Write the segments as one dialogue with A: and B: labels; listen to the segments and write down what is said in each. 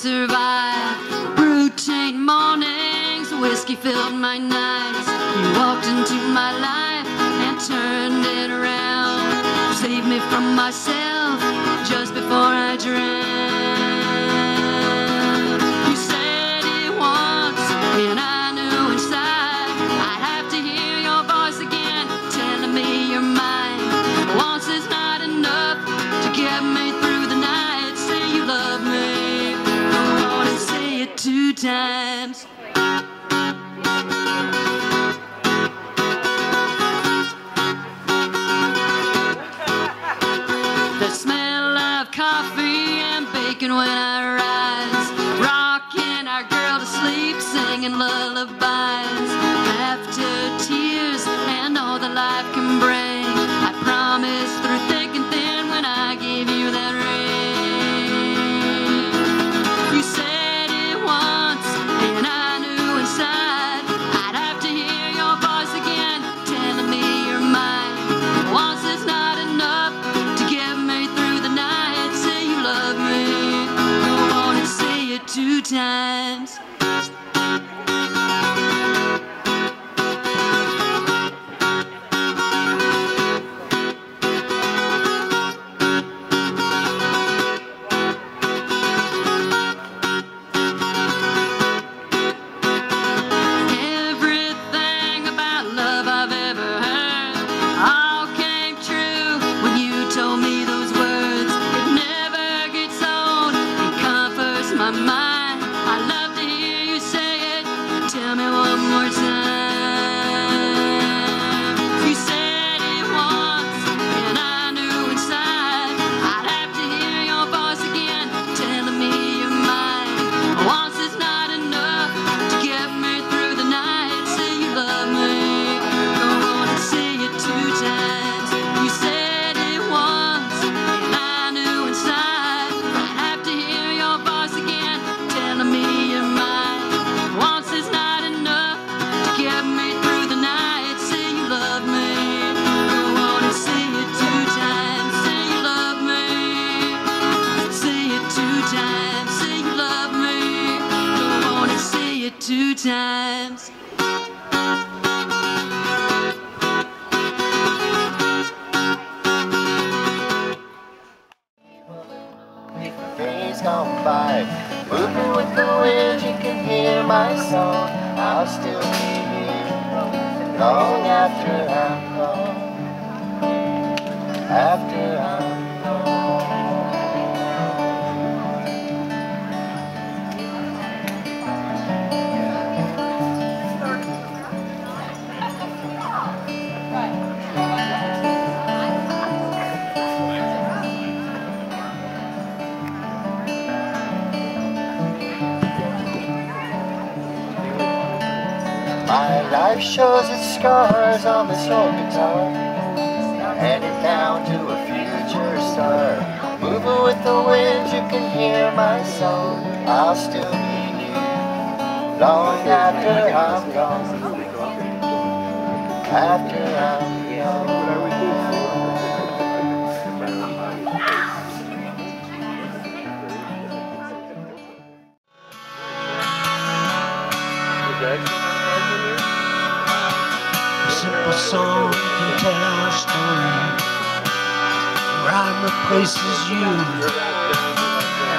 A: survive. Chain mornings, whiskey filled my nights. You walked into my life and turned it around. Saved me from myself just before I drowned. Times. The smell of coffee and bacon when I rise. Rocking our girl to sleep, singing lullabies. Times. Times.
B: days gone by. Moving with the wind, you can hear my song. I'll still be here long after I'm gone. After I'm My life shows its scars on this old guitar. Headed down to a future star. Moving with the wind, you can hear my song. I'll still be here long after I'm gone. After I'm gone.
C: A song can tell a story. Rhyme replaces you.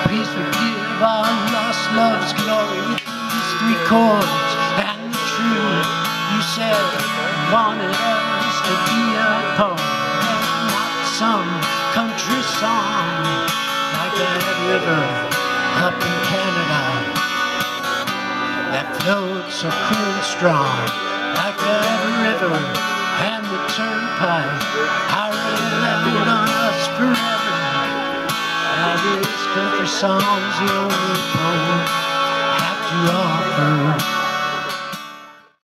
C: Please forgive our lost love's glory with these three chords and the truth. You said you wanted us to be a poem not some country song like that river up in Canada that flowed so clear and strong like that river and the turnpike. I it on us forever. Now this country song's the only poem have to offer.